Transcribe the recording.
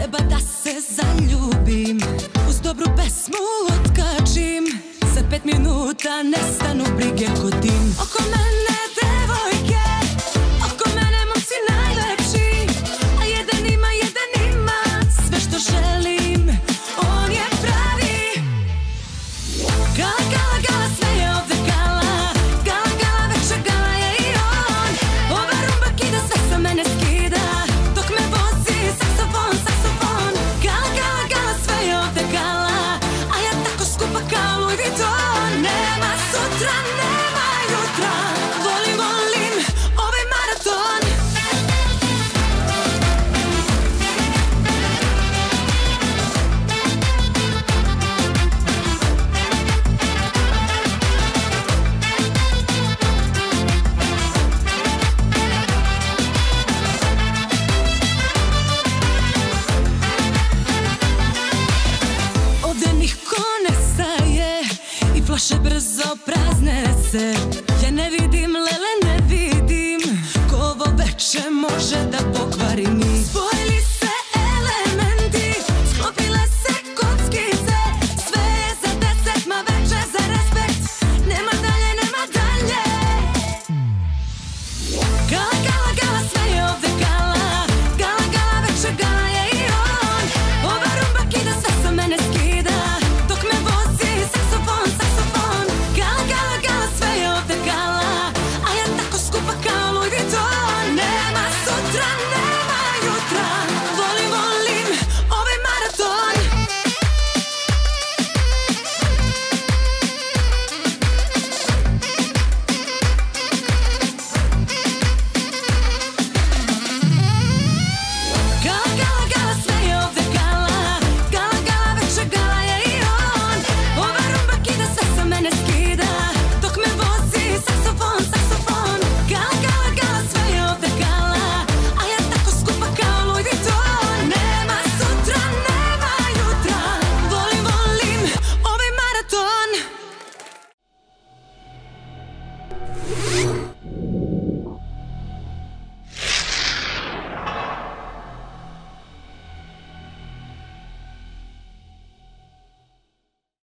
Treba da se zaljubim. Uz dobru pesmu otkačim. Za pet minuta nestanu brige kodim Oko mene Loše brzo prazne se. Ja ne vidim, lele ne vidim. Ko ovo veče može da pokvarim